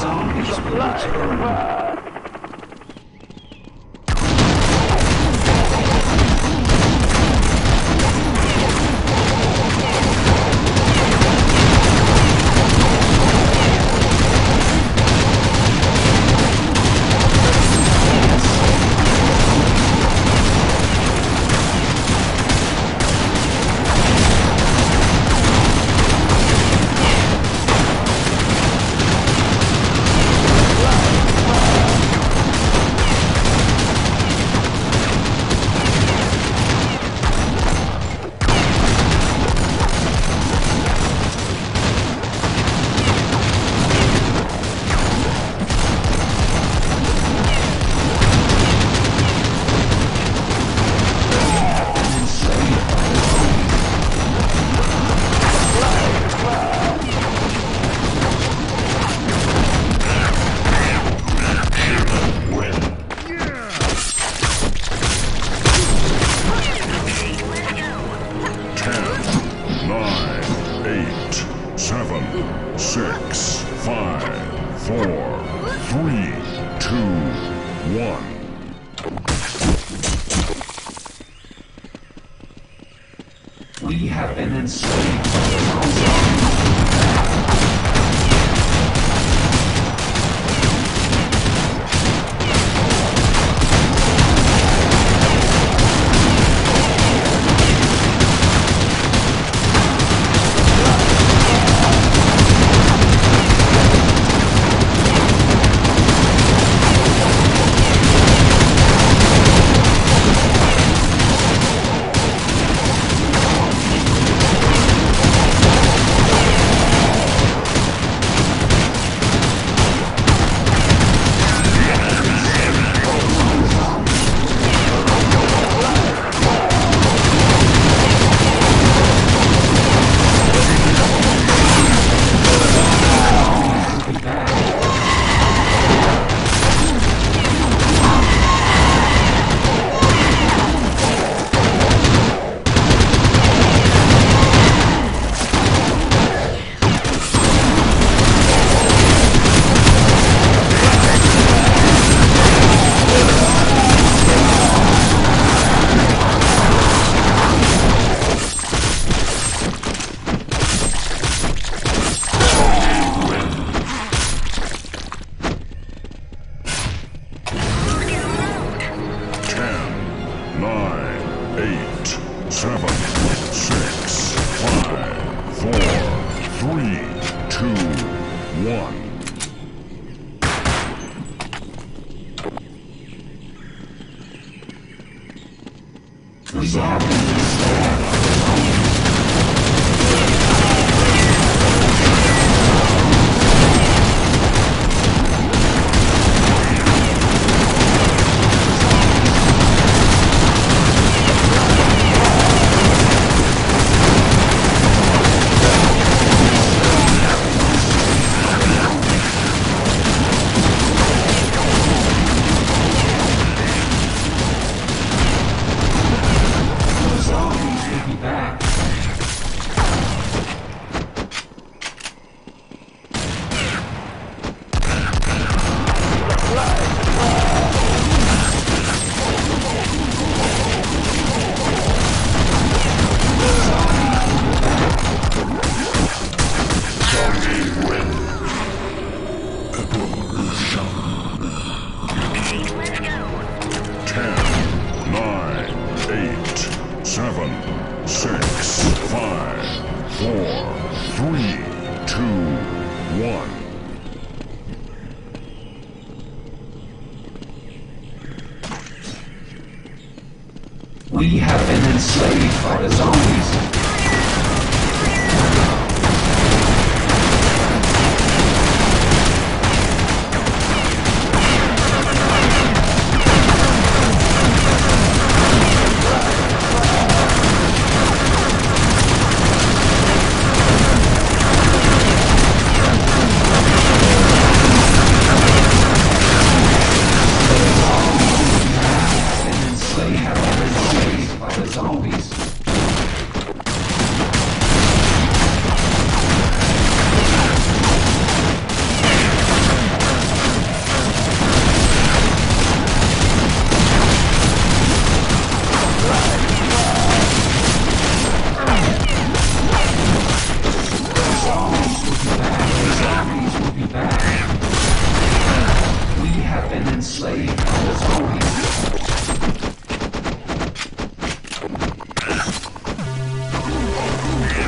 song is blood and wine. and then sleep. two, one. Zombie! Six, five, four, three, two, one. We have been enslaved by the zombies. strong